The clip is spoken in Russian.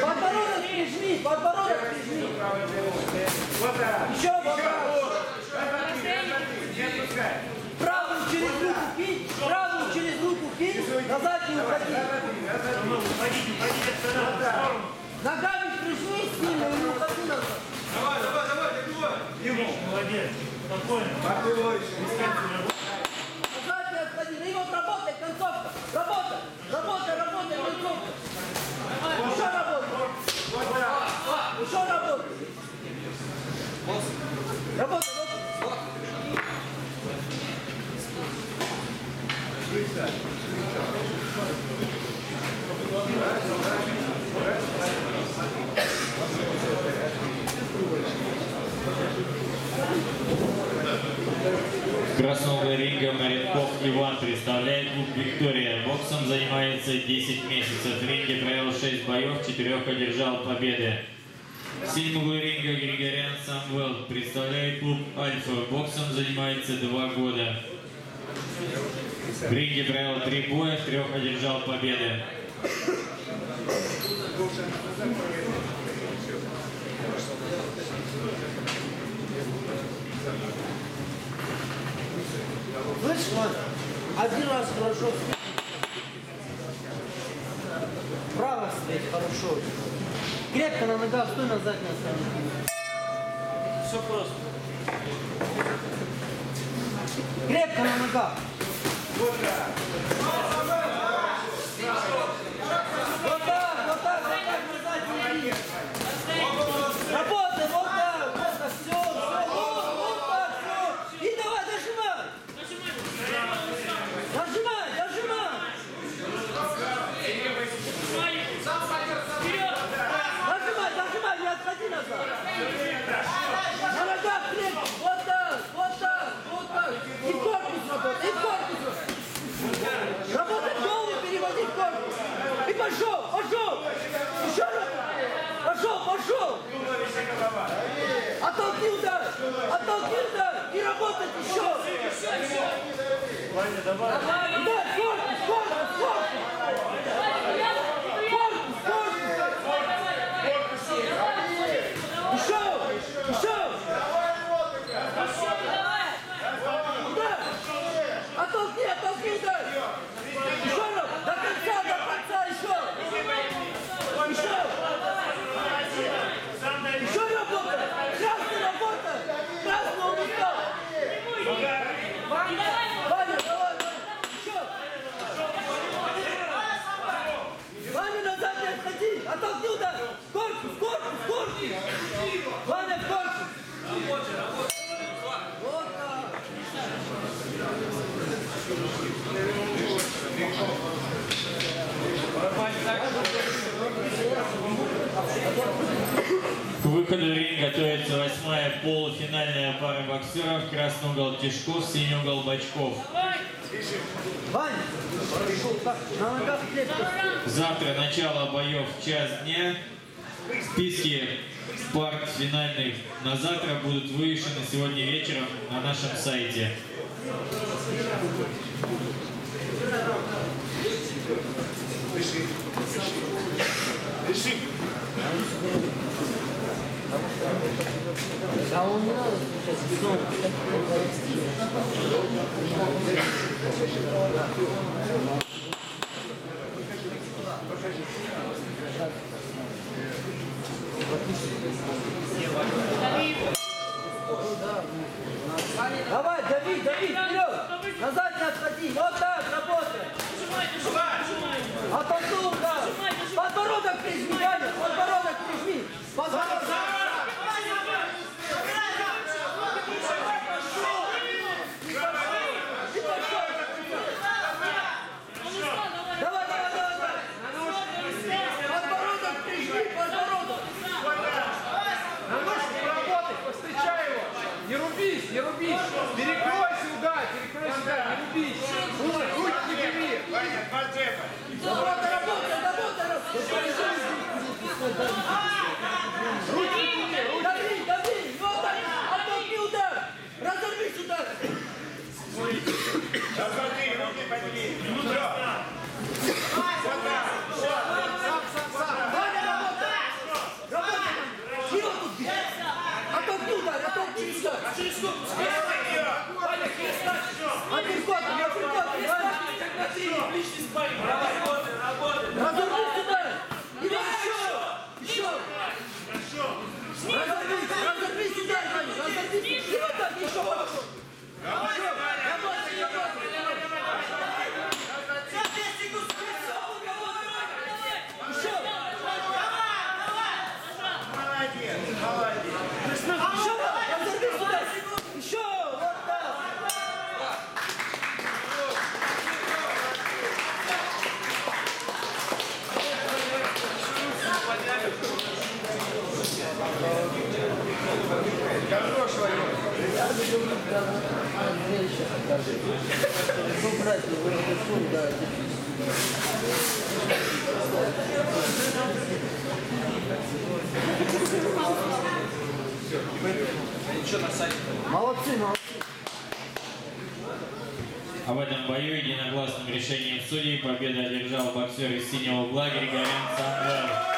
подбородок прижми, подбородок прижми. Еще вот так. Правую через руку кинь, правую через руку кинь, назад не уходи. Ногами прижми сильно и не уходи назад. Молодец. Спокойно. Назад Красного ринга Маренков Иван представляет клуб Виктория. Боксом занимается 10 месяцев. В ринге провел 6 боев, 4 одержал победы. Сильный ринга Григорян Самвел представляет клуб Альфа. Боксом занимается 2 года. В ринге провел 3 боя, 3 одержал победы. Ваня, один раз хорошо Право стоять хорошо. Крепко на ногах, стой на задней стороне. Все просто. Крепко на ногах. Вот так, вот так, вот так, на задней иди. Работай, вот так, вот так, все, все, вот, вот так, все. И давай, дожимай. Дожимай, дожимай. Дожимай, дожимай, не отходи назад. На ногах крепко, вот так, вот так, вот так. И в корпус работай, и в корпус. Работай голову, переводи в корпус. Пошел, пошел. Еще раз. Пошел, пошел. Оттолкни удар, оттолкни удар. И работать еще. Ваня, давай. Да, корпус, корпус, корпус. Корпус, корпус. Еще, еще. Удар. Оттолкни, оттолкни удар. Еще раз. До конца, до конца, еще. Еще. Еще работа. Красный работа. Красный он устал. Ваня, давай, Ваня. Еще. Ваня, назад не отходи. Оттолкни удар. Корпус, корпус, корпус. Ваня, в корпус. Вот так. К выходу в ринг готовится восьмая полуфинальная пара боксеров. Красный угол Тишков, синий угол Бачков. Завтра начало боев в час дня. Списки пар финальных на завтра будут вывешены сегодня вечером на нашем сайте. Да он не надо сейчас сон. Давай, дави, дави, вперед! Назад не отходи! Вот так, Работа, работа, работа, работа. Руки, руки. Дави, дави, вот так. Отдохни удар. Разорвись удар. Разорви, руки подними. Молодцы, молодцы. А в этом бою единогласным решением судей победа одержал боксер из синего угла Григорян Самвелов.